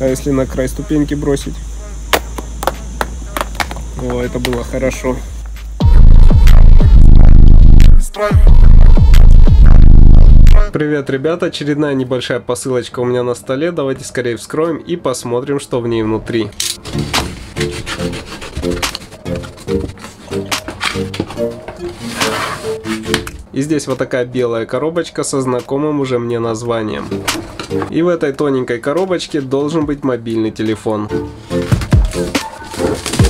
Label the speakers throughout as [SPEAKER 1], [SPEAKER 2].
[SPEAKER 1] А если на край ступеньки бросить? О, это было хорошо. Привет, ребята! Очередная небольшая посылочка у меня на столе. Давайте скорее вскроем и посмотрим, что в ней внутри. И здесь вот такая белая коробочка со знакомым уже мне названием. И в этой тоненькой коробочке должен быть мобильный телефон.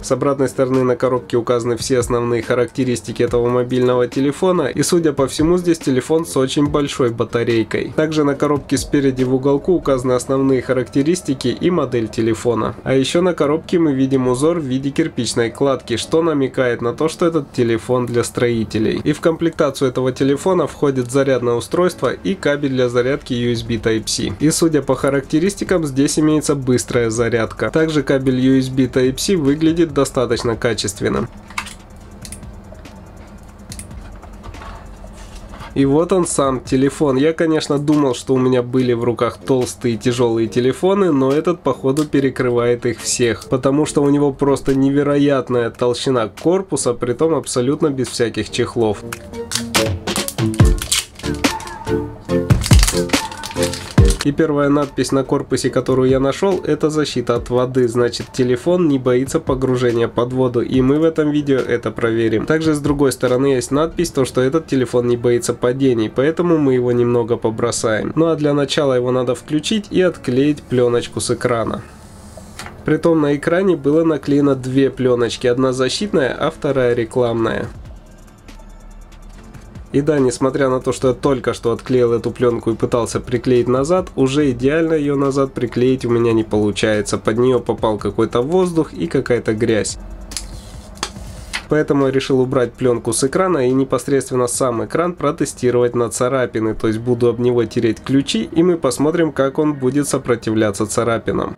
[SPEAKER 1] С обратной стороны на коробке указаны все основные характеристики этого мобильного телефона, и судя по всему здесь телефон с очень большой батарейкой. Также на коробке спереди в уголку указаны основные характеристики и модель телефона. А еще на коробке мы видим узор в виде кирпичной кладки, что намекает на то, что этот телефон для строителей. И в комплектацию этого телефона входит зарядное устройство и кабель для зарядки USB Type-C. И судя по характеристикам, здесь имеется быстрая зарядка. Также кабель USB Type-C выглядит достаточно качественным. И вот он сам, телефон. Я, конечно, думал, что у меня были в руках толстые тяжелые телефоны, но этот, походу, перекрывает их всех. Потому что у него просто невероятная толщина корпуса, при том абсолютно без всяких чехлов. И первая надпись на корпусе, которую я нашел, это защита от воды. Значит, телефон не боится погружения под воду. И мы в этом видео это проверим. Также с другой стороны есть надпись, то что этот телефон не боится падений. Поэтому мы его немного побросаем. Ну а для начала его надо включить и отклеить пленочку с экрана. Притом на экране было наклеено две пленочки. Одна защитная, а вторая рекламная. И да, несмотря на то, что я только что отклеил эту пленку и пытался приклеить назад, уже идеально ее назад приклеить у меня не получается. Под нее попал какой-то воздух и какая-то грязь. Поэтому я решил убрать пленку с экрана и непосредственно сам экран протестировать на царапины. То есть буду об него тереть ключи и мы посмотрим, как он будет сопротивляться царапинам.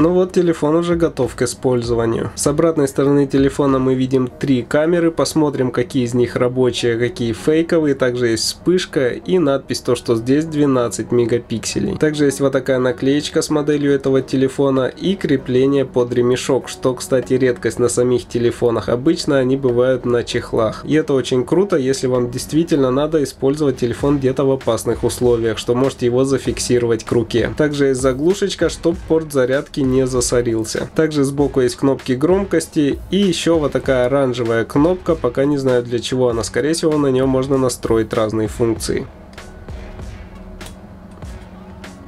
[SPEAKER 1] Ну вот телефон уже готов к использованию. С обратной стороны телефона мы видим три камеры, посмотрим какие из них рабочие, какие фейковые. Также есть вспышка и надпись то, что здесь 12 мегапикселей. Также есть вот такая наклеечка с моделью этого телефона и крепление под ремешок, что кстати редкость на самих телефонах. Обычно они бывают на чехлах. И это очень круто, если вам действительно надо использовать телефон где-то в опасных условиях, что можете его зафиксировать к руке. Также есть заглушечка, чтобы порт зарядки не засорился. Также сбоку есть кнопки громкости и еще вот такая оранжевая кнопка, пока не знаю для чего она, скорее всего на нее можно настроить разные функции.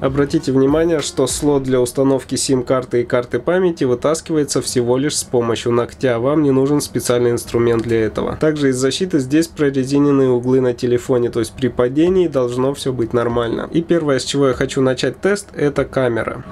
[SPEAKER 1] Обратите внимание, что слот для установки сим-карты и карты памяти вытаскивается всего лишь с помощью ногтя, вам не нужен специальный инструмент для этого. Также из защиты здесь прорезиненные углы на телефоне, то есть при падении должно все быть нормально. И первое, с чего я хочу начать тест, это камера.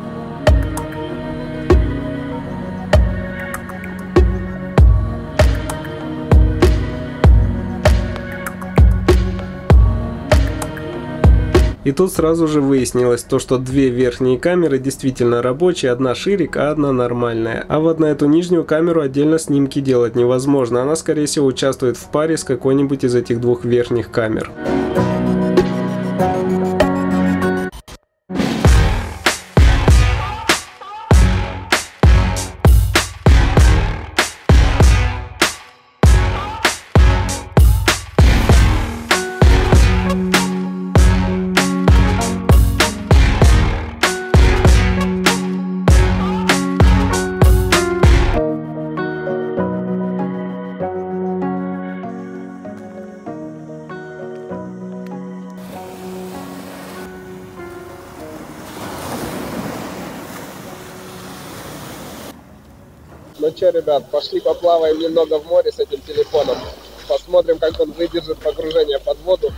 [SPEAKER 1] И тут сразу же выяснилось то, что две верхние камеры действительно рабочие, одна ширик, а одна нормальная. А вот на эту нижнюю камеру отдельно снимки делать невозможно, она скорее всего участвует в паре с какой-нибудь из этих двух верхних камер. Ну что, ребят, пошли поплаваем немного в море с этим телефоном. Посмотрим, как он выдержит погружение под воду.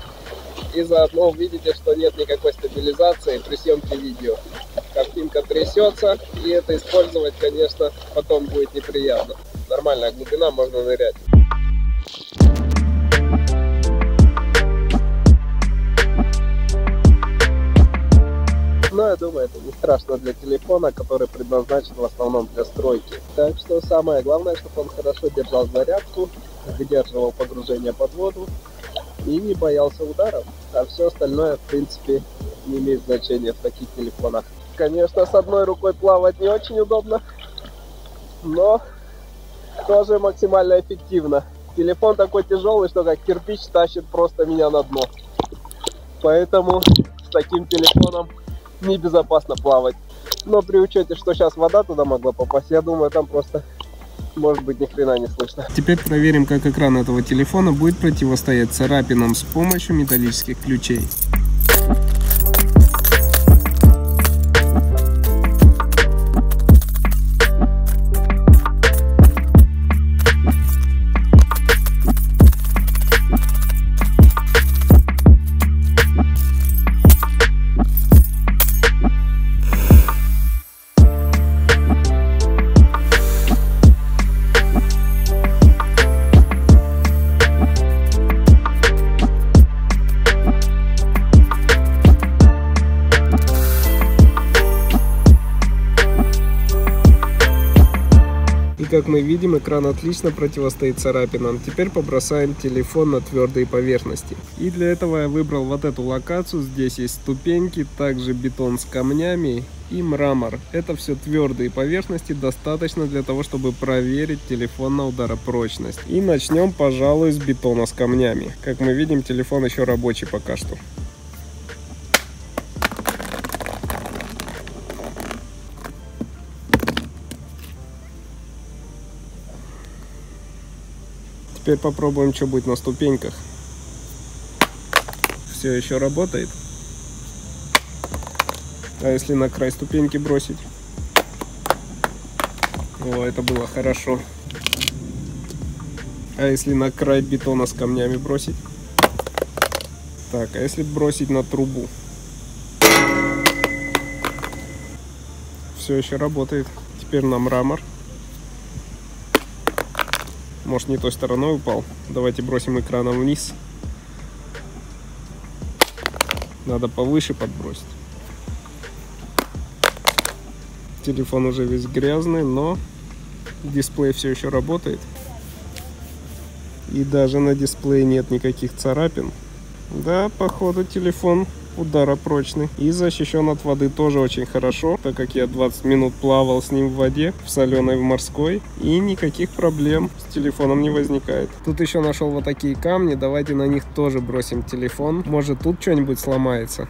[SPEAKER 1] И заодно увидите, что нет никакой стабилизации при съемке видео. Картинка трясется, и это использовать, конечно, потом будет неприятно. Нормальная глубина, можно нырять. Но я думаю, это не страшно для телефона, который предназначен в основном для стройки. Так что самое главное, чтобы он хорошо держал зарядку, выдерживал погружение под воду и не боялся ударов. А все остальное, в принципе, не имеет значения в таких телефонах. Конечно, с одной рукой плавать не очень удобно, но тоже максимально эффективно. Телефон такой тяжелый, что как кирпич тащит просто меня на дно. Поэтому с таким телефоном небезопасно плавать. Но при учете, что сейчас вода туда могла попасть, я думаю, там просто может быть ни хрена не слышно. Теперь проверим, как экран этого телефона будет противостоять царапинам с помощью металлических ключей. Как мы видим, экран отлично противостоит царапинам. Теперь побросаем телефон на твердые поверхности. И для этого я выбрал вот эту локацию. Здесь есть ступеньки, также бетон с камнями и мрамор. Это все твердые поверхности, достаточно для того, чтобы проверить телефон на ударопрочность. И начнем, пожалуй, с бетона с камнями. Как мы видим, телефон еще рабочий пока что. Теперь попробуем, что будет на ступеньках. Все еще работает. А если на край ступеньки бросить? О, это было хорошо. А если на край бетона с камнями бросить? Так, а если бросить на трубу? Все еще работает. Теперь на мрамор. Может не той стороной упал. Давайте бросим экраном вниз. Надо повыше подбросить. Телефон уже весь грязный, но дисплей все еще работает. И даже на дисплее нет никаких царапин. Да, походу телефон ударопрочный и защищен от воды тоже очень хорошо, так как я 20 минут плавал с ним в воде, в соленой, в морской, и никаких проблем с телефоном не возникает. Тут еще нашел вот такие камни, давайте на них тоже бросим телефон, может тут что-нибудь сломается.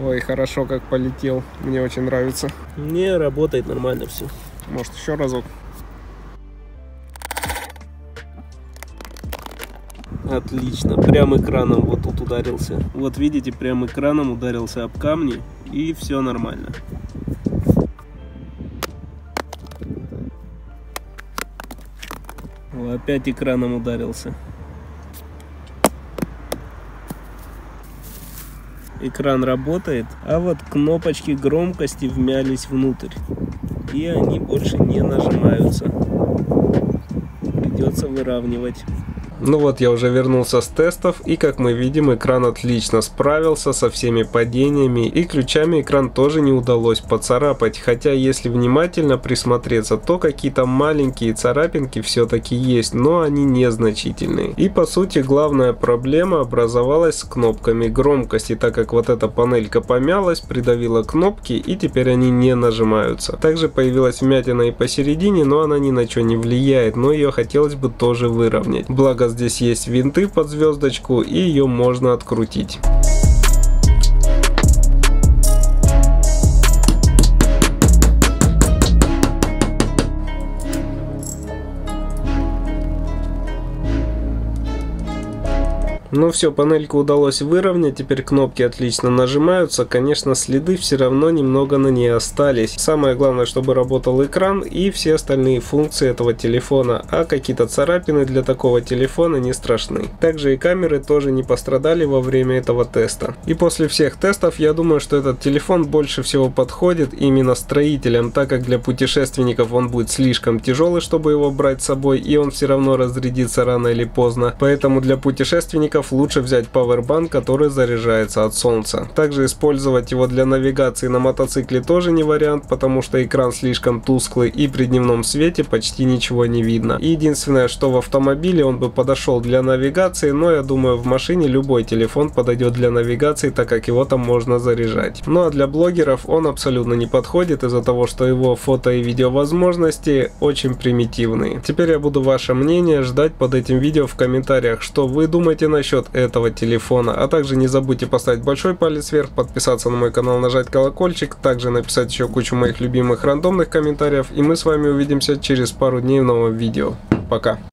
[SPEAKER 1] Ой, хорошо как полетел, мне очень нравится.
[SPEAKER 2] Не, работает нормально все.
[SPEAKER 1] Может еще разок?
[SPEAKER 2] Отлично. Прям экраном вот тут ударился. Вот видите, прям экраном ударился об камни. И все нормально. Опять экраном ударился. Экран работает, а вот кнопочки громкости вмялись внутрь. И они больше не нажимаются. Придется выравнивать.
[SPEAKER 1] Ну вот я уже вернулся с тестов и как мы видим экран отлично справился со всеми падениями и ключами экран тоже не удалось поцарапать, хотя если внимательно присмотреться, то какие-то маленькие царапинки все-таки есть, но они незначительные. И по сути главная проблема образовалась с кнопками громкости, так как вот эта панелька помялась, придавила кнопки и теперь они не нажимаются. Также появилась вмятина и посередине, но она ни на что не влияет, но ее хотелось бы тоже выровнять. Благо здесь есть винты под звездочку и ее можно открутить. Ну все, панельку удалось выровнять, теперь кнопки отлично нажимаются. Конечно, следы все равно немного на ней остались. Самое главное, чтобы работал экран и все остальные функции этого телефона, а какие-то царапины для такого телефона не страшны. Также и камеры тоже не пострадали во время этого теста. И после всех тестов я думаю, что этот телефон больше всего подходит именно строителям, так как для путешественников он будет слишком тяжелый, чтобы его брать с собой, и он все равно разрядится рано или поздно. Поэтому для путешественников лучше взять Powerbank, который заряжается от солнца. Также использовать его для навигации на мотоцикле тоже не вариант, потому что экран слишком тусклый и при дневном свете почти ничего не видно. И единственное, что в автомобиле он бы подошел для навигации, но я думаю в машине любой телефон подойдет для навигации, так как его там можно заряжать. Ну а для блогеров он абсолютно не подходит из-за того, что его фото и видео возможности очень примитивные. Теперь я буду ваше мнение ждать под этим видео в комментариях, что вы думаете насчет этого телефона. А также не забудьте поставить большой палец вверх, подписаться на мой канал, нажать колокольчик, также написать еще кучу моих любимых рандомных комментариев. И мы с вами увидимся через пару дней в новом видео. Пока.